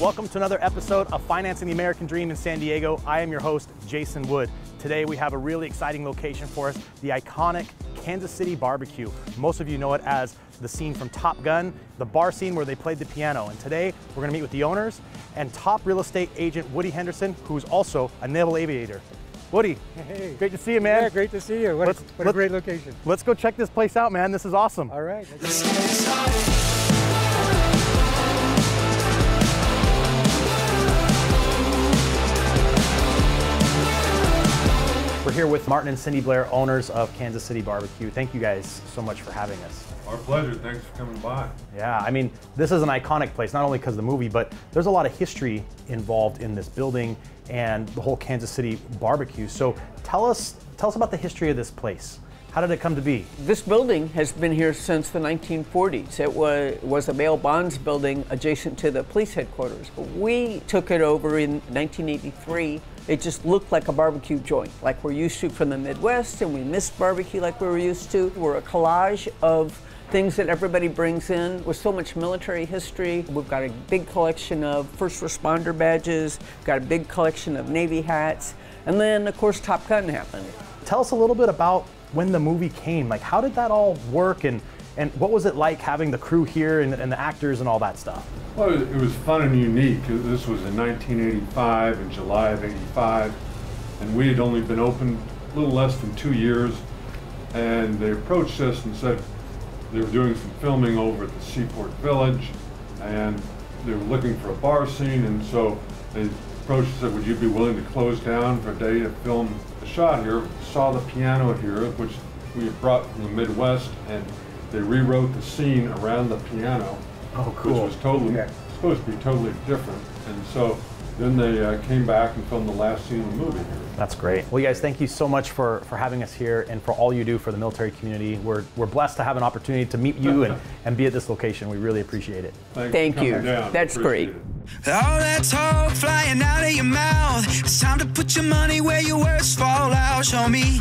Welcome to another episode of Financing the American Dream in San Diego. I am your host, Jason Wood. Today we have a really exciting location for us, the iconic Kansas City Barbecue. Most of you know it as the scene from Top Gun, the bar scene where they played the piano. And today we're gonna meet with the owners and top real estate agent Woody Henderson, who's also a naval aviator. Woody, Hey, great to see you, man. yeah, great to see you. What, a, Let's- what a let's- great location. Let's go check this place out, man. This is awesome. All right. Here with Martin and Cindy Blair, owners of Kansas City Barbecue. Thank you guys so much for having us. Our pleasure. Thanks for coming by. Yeah, I mean, this is an iconic place, not only because of the movie, but there's a lot of history involved in this building and the whole Kansas City barbecue. So tell us, tell us about the history of this place. How did it come to be? This building has been here since the 1940s. It was, was a bail bonds building adjacent to the police headquarters. We took it over in 1983. It just looked like a barbecue joint, like we're used to from the Midwest, and we missed barbecue like we were used to. We're a collage of things that everybody brings in with so much military history. We've got a big collection of first responder badges, got a big collection of Navy hats, and then, of course, Top Gun happened. Tell us a little bit about when the movie came. Like, how did that all work, and and what was it like having the crew here and, and the actors and all that stuff? Well, it it was fun and unique. This was in 1985, in July of 85, and we had only been open a little less than two years. And they approached us and said they were doing some filming over at the Seaport Village, and they were looking for a bar scene. And so they approached us and said, "Would you be willing to close down for a day to film a shot here?" Saw the piano here, which we had brought from the Midwest, and they rewrote the scene around the piano Oh, cool. which was totally Yeah. supposed to be totally different. And so then they uh, came back and filmed the last scene of the movie. That's great. Well, you guys, thank you so much for, for having us here and for all you do for the military community. We're, we're blessed to have an opportunity to meet you and, and be at this location. We really appreciate it. Thanks Thank you. down. That's Appreciate great. it. All that talk flying out of your mouth. It's time to put your money where your words fall out. Show me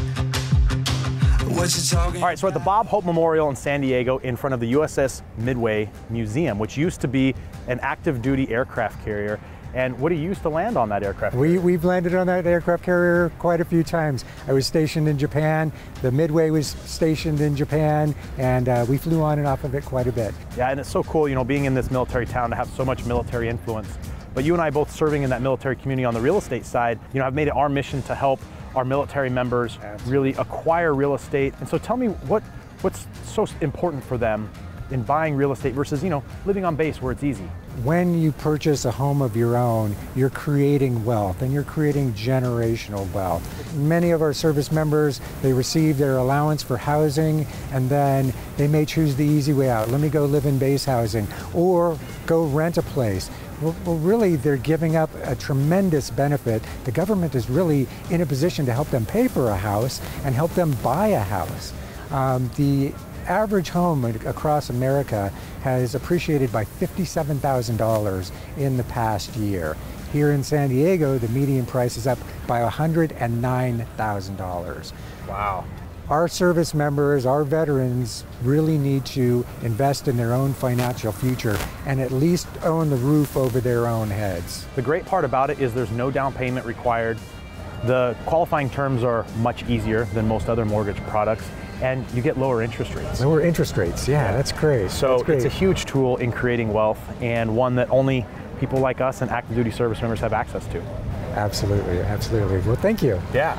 what you're talking All right, so we're at the Bob Hope Memorial in San Diego in front of the USS Midway Museum, which used to be an active duty aircraft carrier. And what do you used to land on that aircraft. Carrier? We, we've landed on that aircraft carrier quite a few times. I was stationed in Japan. The Midway was stationed in Japan, and uh, we flew on and off of it quite a bit. Yeah, and it's so cool, you know, being in this military town to have so much military influence. But you and I both serving in that military community on the real estate side, you know, I've made it our mission to help our military members really acquire real estate. And so tell me what what's so important for them in buying real estate versus, you know, living on base where it's easy. When you purchase a home of your own, you're creating wealth and you're creating generational wealth. Many of our service members, they receive their allowance for housing and then they may choose the easy way out. Let me go live in base housing or go rent a place. Well, well, really, they're giving up a tremendous benefit. The government is really in a position to help them pay for a house and help them buy a house. Um, the average home across America has appreciated by $57,000 in the past year. Here in San Diego, the median price is up by $109,000. Wow. Our service members, our veterans, really need to invest in their own financial future and at least own the roof over their own heads. The great part about it is there's no down payment required. The qualifying terms are much easier than most other mortgage products, and you get lower interest rates. Lower interest rates, yeah, that's great. So that's great. it's a huge tool in creating wealth and one that only people like us and active duty service members have access to. absolutely, absolutely. Well, thank you. Yeah.